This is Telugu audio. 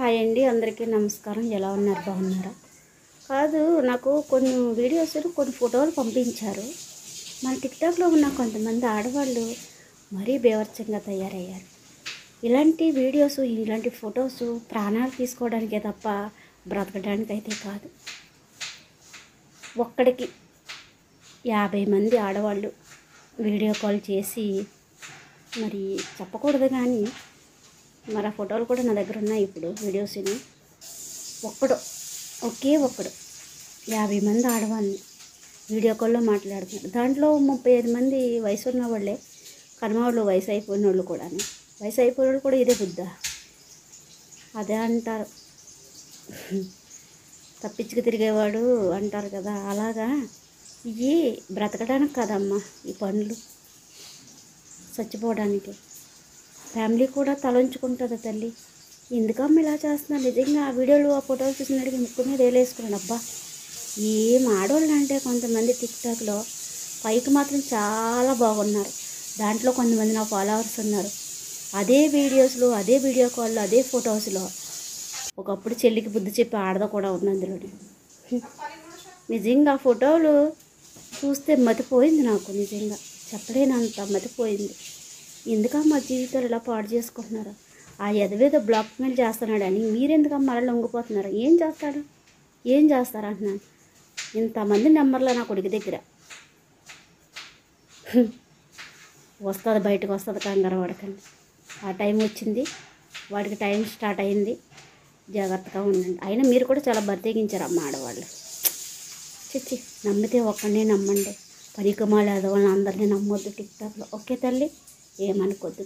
హాయ్ అండి అందరికీ నమస్కారం. ఎలా ఉన్నారు? బాగున్నారా? కాదు నాకు కొన్ని వీడియోస్ కొన్ని ఫోటోలు పంపించారు. మన టిక్టాక్లో ఉన్న కొంతమంది ఆడవాళ్ళు మరీ బేవర్చంగా తయారయ్యారు. ఇలాంటి వీడియోస్ ఇలాంటి ఫొటోస్ ప్రాణాలు తీసుకోవడానికే తప్ప బ్రతకడానికి అయితే కాదు. ఒక్కడికి యాభై మంది ఆడవాళ్ళు వీడియో కాల్ చేసి మరి చెప్పకూడదు కానీ మరి ఆ ఫోటోలు కూడా నా దగ్గర ఉన్నాయి ఇప్పుడు వీడియోస్ని ఒక్కడు ఒకే ఒక్కడు. యాభై మంది ఆడవాళ్ళని వీడియో కాల్లో మాట్లాడుతున్నారు. దాంట్లో ముప్పై ఐదు మంది వయసు ఉన్న వాళ్ళే కనుమవాళ్ళు వయసు అయిపోయిన వాళ్ళు కూడా వయసు అయిపోయిన వాళ్ళు కూడా ఇదే బుద్ధ. అదే అంటారు. తప్పించుకు తిరిగేవాడు అంటారు కదా అలాగా? ఇవి బ్రతకడానికి కదమ్మా ఈ పనులు. చచ్చిపోవడానికి. ఫ్యామిలీ కూడా తలంచుకుంటుంది తల్లి. ఎందుకమ్మ ఇలా చేస్తున్నారు నిజంగా ఆ వీడియోలు ఆ ఫోటోలు చూసినడికి ముక్కు మీద వేలేసుకున్నాను. అబ్బా! ఏం ఆడవాళ్ళు అంటే కొంతమంది టిక్టాక్లో పైకి మాత్రం చాలా బాగున్నారు. దాంట్లో కొంతమంది నా ఫాలోవర్స్ ఉన్నారు. అదే వీడియోస్లో అదే వీడియో కాల్లో అదే ఫొటోస్లో ఒకప్పుడు చెల్లికి బుద్ధి చెప్పి ఆడద కూడా ఉంది అందులో. నిజంగా ఆ ఫోటోలు చూస్తే మతిపోయింది నాకు. నిజంగా చెప్పలేనంత మతిపోయింది. ఎందుకమ్మా జీవితాలు ఇలా పాడు చేసుకుంటున్నారు? ఆ ఎదవేదో బ్లాక్ మెయిల్ చేస్తున్నాడని మీరెందుకమ్మా అలా లొంగిపోతున్నారు? ఏం చేస్తాడు? ఏం చేస్తారు అంటున్నాను. ఇంతమంది నెంబర్లో నా కొడుకు దగ్గర? వస్తుంది బయటకు వస్తుంది కంగారు పడకండి. ఆ టైం వచ్చింది. వాడికి టైం స్టార్ట్ అయింది. జాగ్రత్తగా ఉండండి. అయినా మీరు కూడా చాలా బర్తెగించారు అమ్మ ఆడవాళ్ళు. చిచ్చి నమ్మితే ఒక్కడినే నమ్మండి. పరికమాలు వాళ్ళని అందరినీ నమ్మొద్దు టిక్టాక్లో ఓకే తల్లి? ఏమనుకోద్దు.